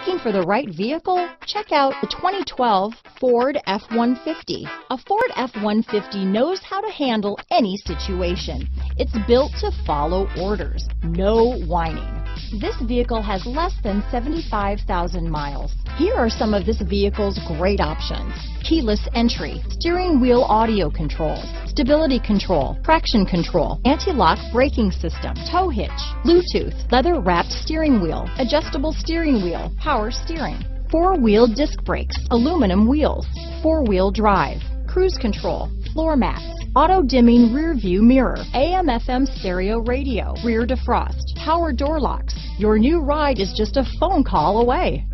Looking for the right vehicle? Check out the 2012 Ford F-150. A Ford F-150 knows how to handle any situation. It's built to follow orders, no whining. This vehicle has less than 75,000 miles. Here are some of this vehicle's great options. Keyless entry, steering wheel audio controls, stability control, traction control, anti-lock braking system, tow hitch, Bluetooth, leather wrapped steering wheel, adjustable steering wheel, power steering, four-wheel disc brakes, aluminum wheels, four-wheel drive, cruise control, floor mats, auto dimming rear view mirror, AM FM stereo radio, rear defrost, power door locks. Your new ride is just a phone call away.